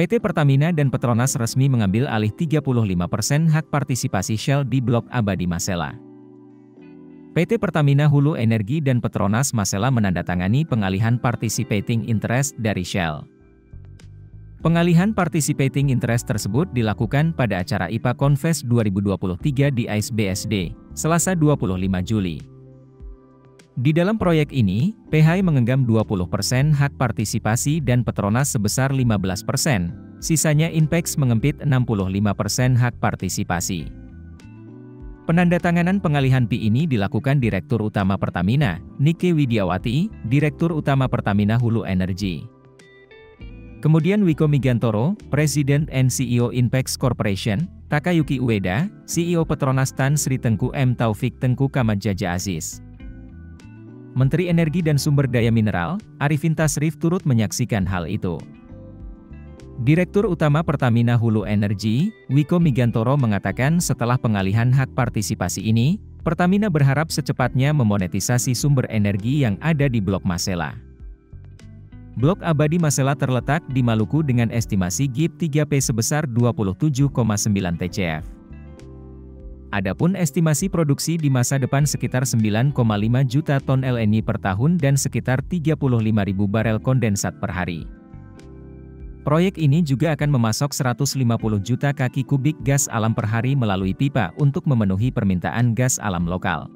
PT Pertamina dan Petronas resmi mengambil alih 35% hak partisipasi Shell di Blok Abadi Masela. PT Pertamina Hulu Energi dan Petronas Masela menandatangani pengalihan participating interest dari Shell. Pengalihan participating interest tersebut dilakukan pada acara IPA Confest 2023 di ISBSD, Selasa 25 Juli. Di dalam proyek ini, PHI mengenggam 20% hak partisipasi dan Petronas sebesar 15%, sisanya Inpex mengempit 65% hak partisipasi. Penandatanganan pengalihan PI ini dilakukan Direktur Utama Pertamina, Nike Widiawati, Direktur Utama Pertamina Hulu Energi. Kemudian Wiko Migantoro, Presiden and CEO Inpex Corporation, Takayuki Ueda, CEO Petronas Tan Sri Tengku M. Taufik Tengku Kamadjaja Aziz. Menteri Energi dan Sumber Daya Mineral, Arifin Tasrif turut menyaksikan hal itu. Direktur Utama Pertamina Hulu Energi, Wiko Migantoro mengatakan setelah pengalihan hak partisipasi ini, Pertamina berharap secepatnya memonetisasi sumber energi yang ada di Blok Masela. Blok Abadi Masela terletak di Maluku dengan estimasi GIP 3P sebesar 27,9 TCF. Adapun estimasi produksi di masa depan sekitar 9,5 juta ton LNI per tahun dan sekitar 35 ribu barel kondensat per hari. Proyek ini juga akan memasok 150 juta kaki kubik gas alam per hari melalui pipa untuk memenuhi permintaan gas alam lokal.